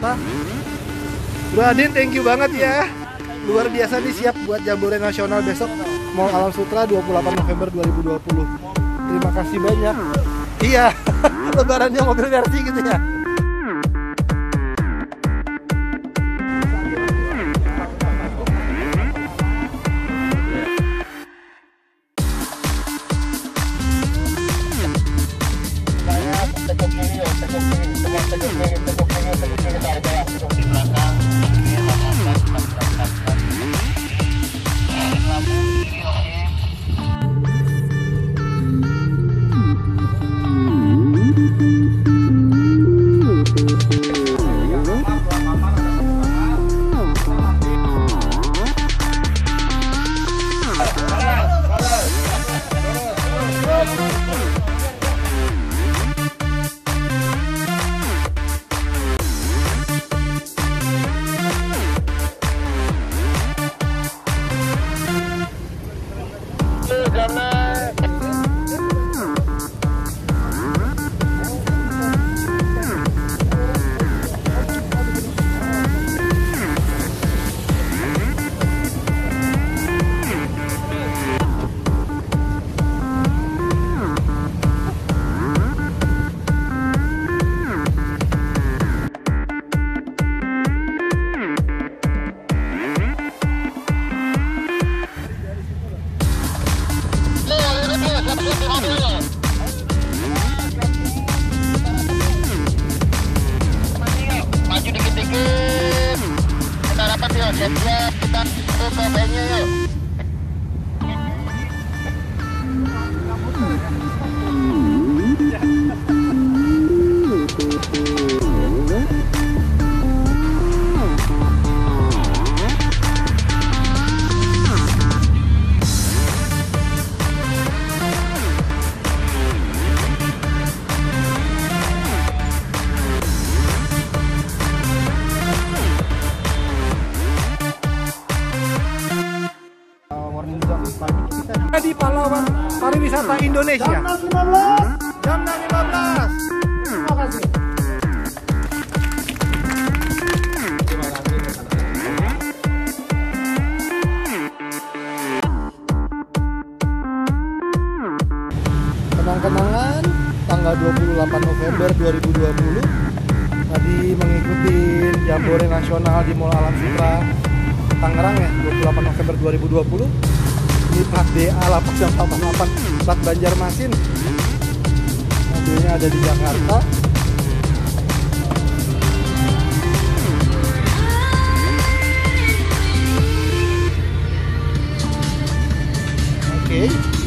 Pak. Bro Adin, thank you banget ya. Luar biasa nih siap buat Jambore Nasional besok Mall Alam Sutra 28 November 2020. Terima kasih banyak. Iya, lebarannya mobil versi gitu ya. karena maju dikit-dikit kita dapat yuk siap-siap kita ke venue yuk di pahlawan pariwisata Indonesia. Jam 15. Terima kasih. Kenang-kenangan tanggal 28 November 2020 tadi mengikuti Jambore Nasional di Mall Alam Sutra Tangerang ya 28 November 2020 ini plat DA 888 plat Banjarmasin. Mobilnya ada di Jakarta. Oke